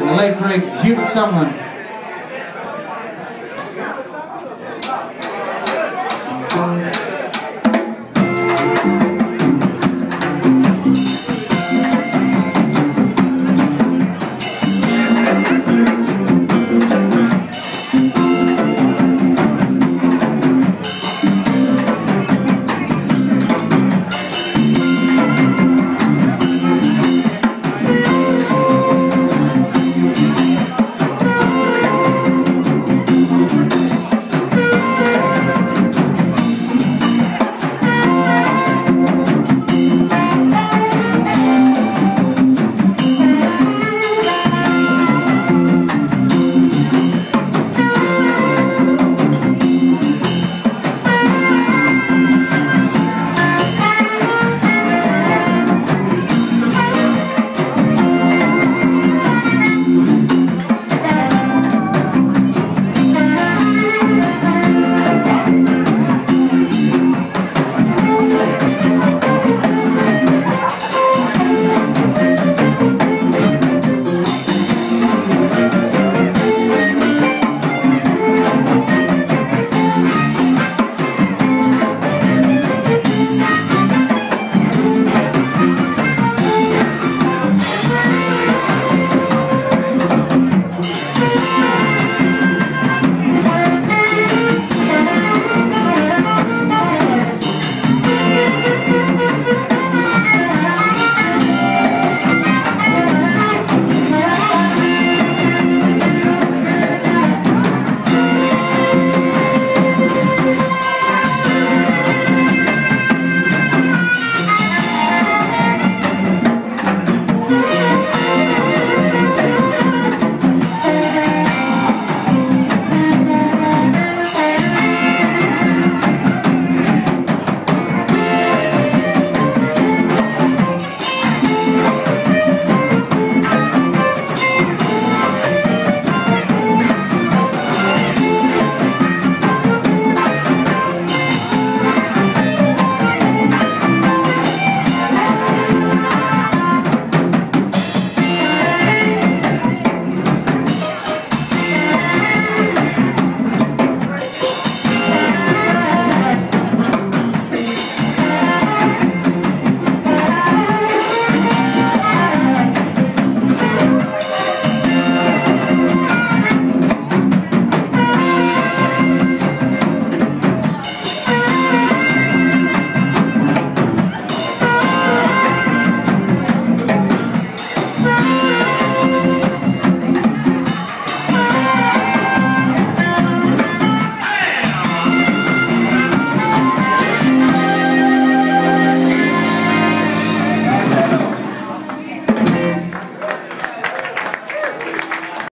the late great Judith Sumlin.